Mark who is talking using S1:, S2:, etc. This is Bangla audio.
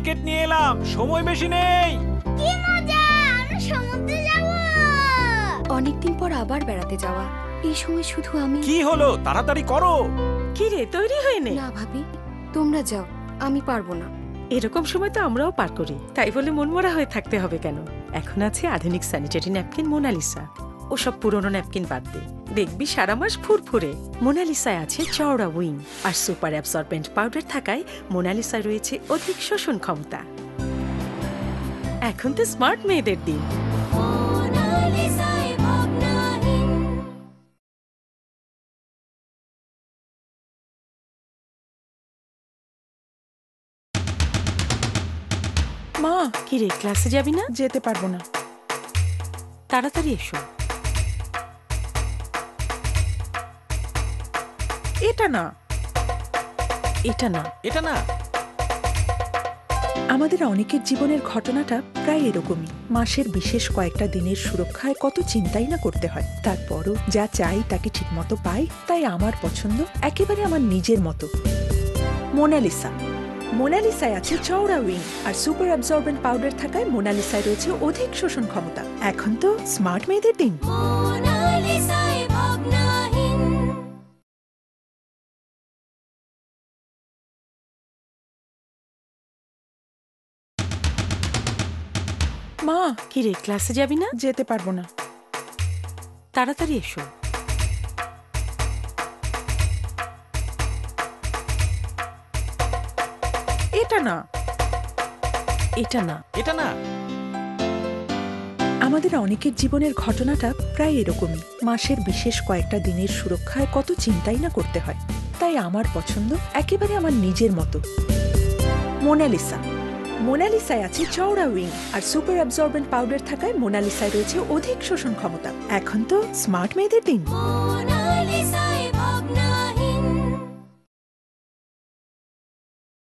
S1: টিকিট নিয়ে এলাম সময় বেশি নেই।
S2: কি মজা আমরা সমুদ্রে যাব।
S3: অনেকদিন পর আবার বেড়াতে যাওয়া। এই সময় শুধু আমি।
S1: কি হলো? তাড়াতাড়ি করো।
S4: কি রে তৈরি হয়ে নে।
S3: না ভাবি তোমরা যাও আমি পারব না।
S4: এরকম সময় তো আমরাও পার করি। তাই বলে মনমরা হয়ে থাকতে হবে কেন? এখন আছে আধুনিক স্যানিটারি ন্যাপকিন মোনালিসা ওসব পুরনো ন্যাপকিন বাদ দে। দেখবি সারা মাস ফুরফুরে। মোনালিসায় আছে চওড়া উইং আর সুপার অ্যাবসর্বেন্ট পাউডার থাকায় মোনালিসায় রয়েছে অধিক শোষণ ক্ষমতা। এখন তো স্মার্ট মেয়েদের দিন। মা কি রে ক্লাসে যাবি না?
S5: যেতে পারব না।
S4: তাড়াতাড়ি এসো।
S5: এটা না।
S4: এটা না।
S1: এটা না।
S5: আমাদের অনেকের জীবনের ঘটনাটা প্রায় এরকমই। মাসের বিশেষ কয়েকটা দিনের সুরক্ষায় কত চিন্তাই না করতে হয়। তারপরও যা চাই তাকে ঠিকমতো পাই তাই আমার পছন্দ একেবারে আমার নিজের মতো। মোনালিসা। মোনালিসায় আছে চওড়া উইং আর সুপার অ্যাবজর্বেন্ট পাউডার থাকায় মোনালিসায় রয়েছে অধিক শোষণ ক্ষমতা। এখন তো স্মার্ট মেয়েদের দিন।
S4: মা কি রে ক্লাসে যাবি না?
S5: যেতে পারব না।
S4: তাড়াতাড়ি এসো।
S5: এটা না।
S4: এটা না।
S1: এটা না।
S5: আমাদের অনেকের জীবনের ঘটনাটা প্রায় এরকমই। মাসের বিশেষ কয়েকটা দিনের সুরক্ষায় কত চিন্তাই না করতে হয়। তাই আমার পছন্দ একেবারে আমার নিজের মতো। মোনালিসা। মোনালিসায় আছে চওড়া উইং, আর সুপার অ্যাবজর্বেন্ট পাউডার থাকায় মোনালিসায় রয়েছে অধিক শোষণ ক্ষমতা। এখন তো স্মার্ট মেয়েদের দিন।
S2: মোনালিসা